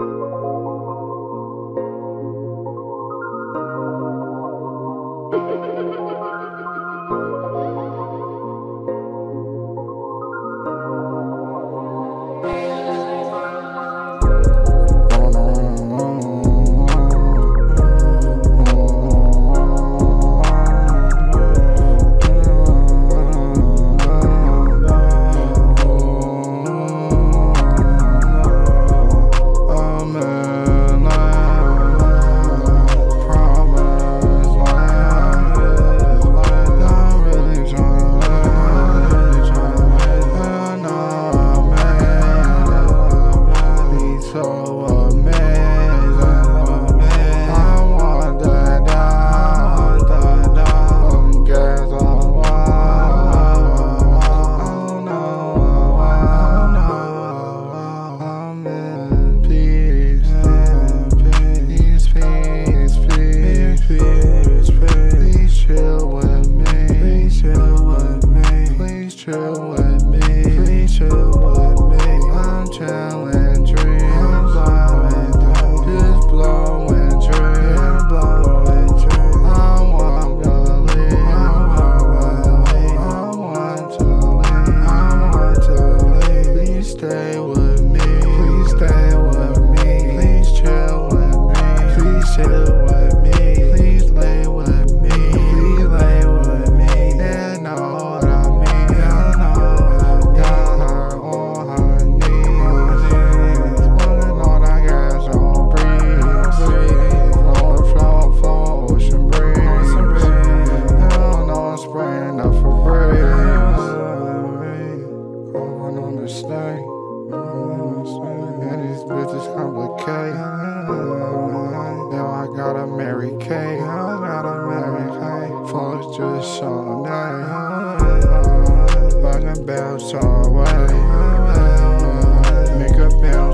Thank you. chill with me. Please chill. a Mary Kay, I'm not a Mary Kay. Phones just all night, like a bounce all night. make a bounce.